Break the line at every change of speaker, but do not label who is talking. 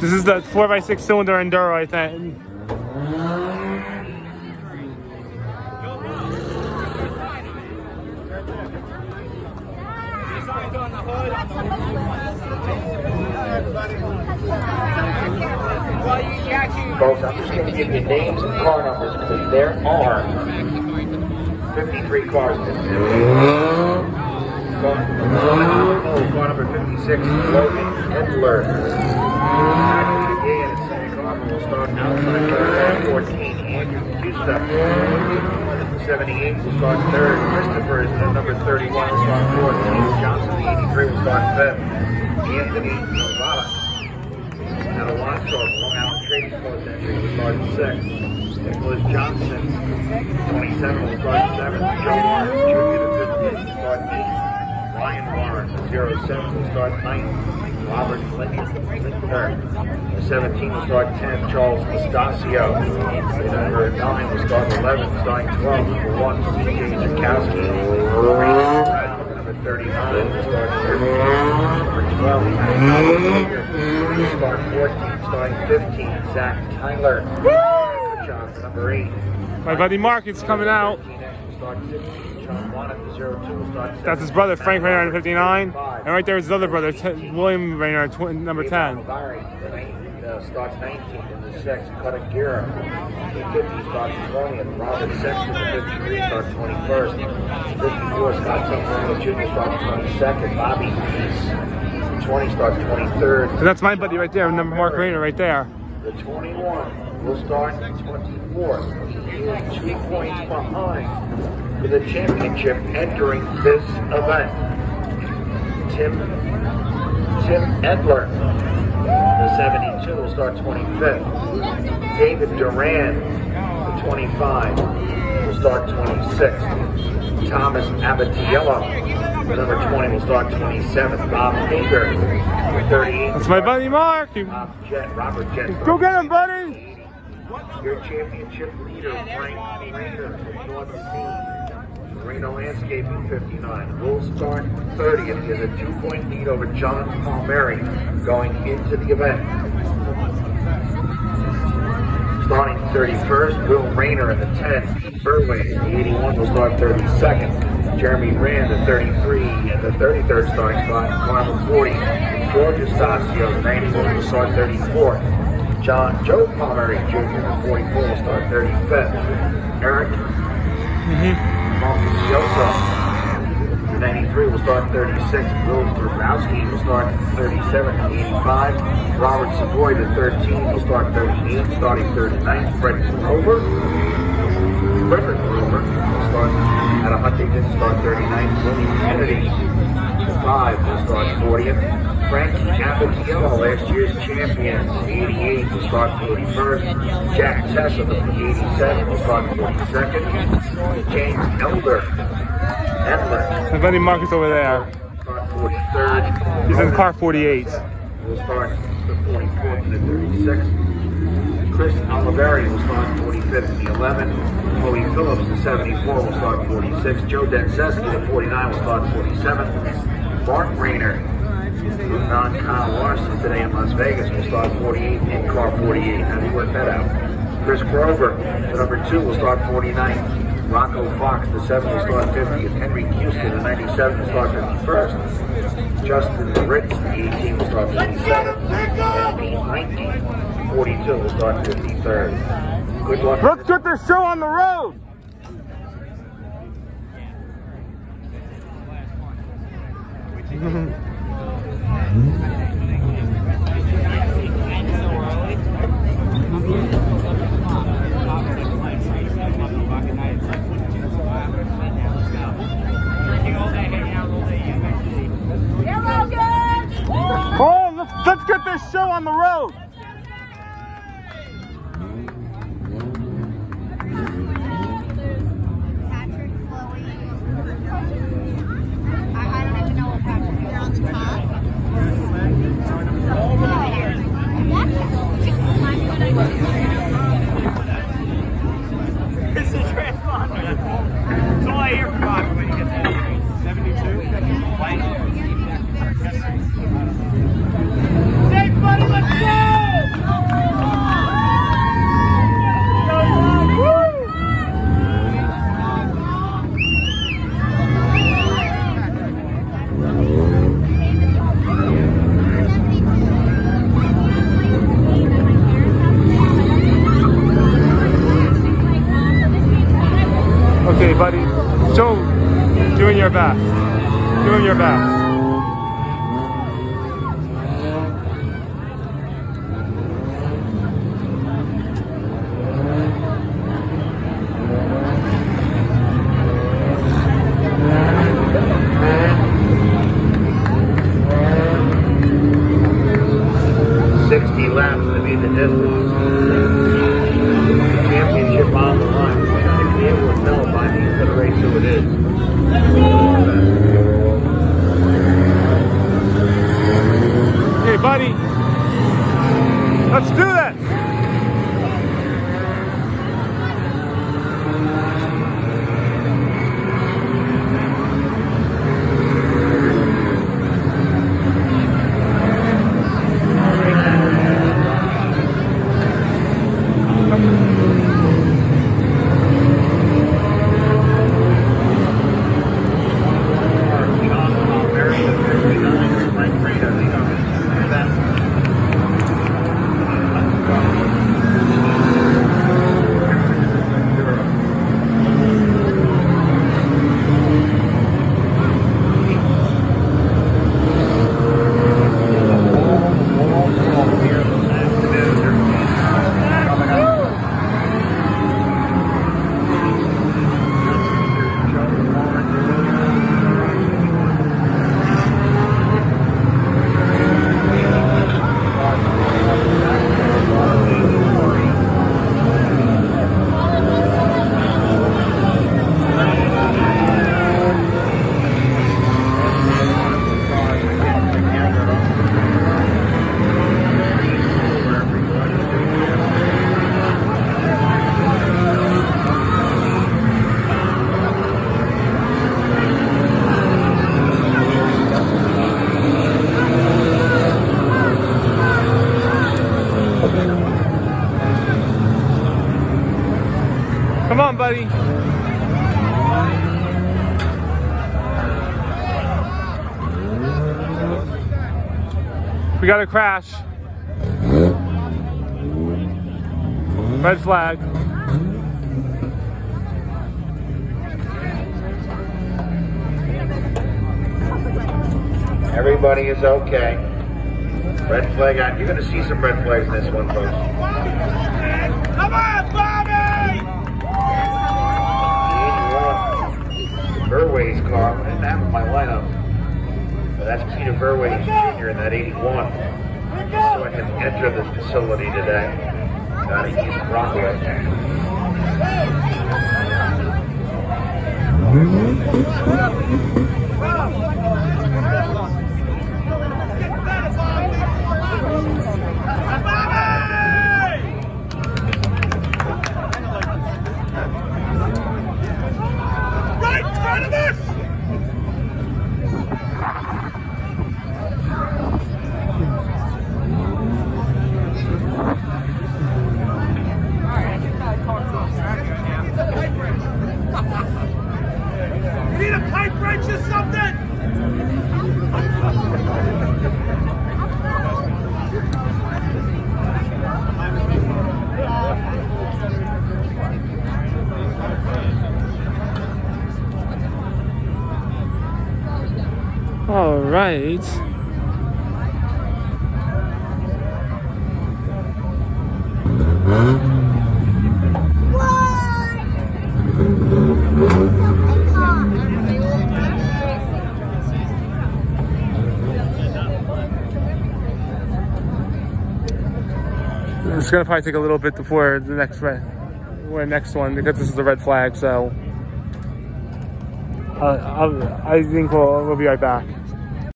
This is the 4x6 cylinder Enduro, I think.
Folks, I'm just going to give you names and car numbers because there are 53 cars in this. Oh, car number 56, Logan Edler. Yeah, Santa Clara will start outside car 14, Andrew Custa. 78 will start third. Christopher is the number 31 will start fourth. James Johnson, the 83 will start fifth. Anthony Novara out of Wasco, Long Island Trading Post entry will start sixth. Nicholas Johnson, 27 will start seventh. Joe Warren Jr., the 15th will start eighth. Ryan Warren, the 07 will start ninth. Robert Lindner, the 17 will start 10. Charles Estasio, the number 9 will start 11, starting 12. Number 1, CJ Zakowski. Number 39 will start 13. Number 12, will start 14, starting 15. Zach Tyler. John, number 8.
My buddy Mark is coming out. That's his brother, Frank Raynor, number 59. And right there is his other brother, William Raynor, tw- number 10.
Uh, starts 19th in the 6th. Katagira, the 50 starts 20th. Robert Sexton, the 53 starts 21st. 54, Scott Summerall Jr. starts 22nd. Bobby Peace, 20 starts 23rd.
And that's my buddy right there, number Mark Raynor right there.
The 21 will start 24th. He is two points behind for the championship entering this event. Tim Tim Edler, the 72, will start 25th. David Duran, the 25, will start 26th. Thomas Abatiello, the number 20, will start 27th. Bob Hager, the 38.
That's my buddy Mark.
Bob Jet, Robert Jet.
Go get him, buddy.
Your championship leader, Frank Raynor North Sea. Reno Landscaping 59. Will start 30th. He has a two-point lead over John Palmieri going into the event. Starting 31st, Will Raynor in the 10. Pete Burway, the 81 will start 32nd. Jeremy Rand, the 33, and the 33rd starting spot. Carmen 40. George Estacio, the 91 will start 34th. John Joe Palmieri Jr., the 44 will start 35th. Eric Montecioso, the 93 will start 36th. Will Grabowski will start 37 and 85. Robert Savoy, the 13 will start 38, starting 39th. Freddie Grover, Frederick Grover will start at a Huntington, start 39th. William Kennedy, the 5 will start 40th. Frankie Abatiello, last year's champion, 88 will start 41st. Jack Tessa, the 87 will start 42nd. James Elder, Edler,
My buddy Mark over there.
start 43rd.
He's in car 48.
We'll start the 44th and the 36th. Chris Oliveri will start 45th and the 11th. Chloe Phillips, the 74, will start 46th. Joe Denseski, the 49, will start 47th. Mark Raynor, non Kyle Larson today in Las Vegas will start 48 in car 48. How do you work that out? Chris Grover, the number 2, will start 49th. Rocco Fox, the 7 will start 50th. Henry Houston, the 97 will start 51st. Justin Ritz, the 18 will start 57th. And Pete 19, 42 will start 53rd. Good luck.
Let's get this show on the road. Oh, let's, let's get this show on the road.
Patrick, Chloe. I, I don't even know what Patrick is. on the top.
This is transponder. That's all I hear from Bobby when he gets angry. 72? Say, buddy, let's go!
Okay, buddy. Joe, doing your best. Doing your best.
Sixty laps to be the distance. The championship on the line. Able to tell by the the race who it is.
Buddy. Let's do this. Come on, buddy. We got a crash. Red flag.
Everybody is okay. Red flag on. You're going to see some red flags in this one, folks.
Come on, Bobby!
The 81. Verway's car. I didn't have my lineup. But that's Peter Verway Jr. in that 81. So I can enter this facility today. In East Rockaway.
Right
All right. It's gonna probably take a little bit before the next red, the next one because this is the red flag. So, uh, I think we'll we'll be right back.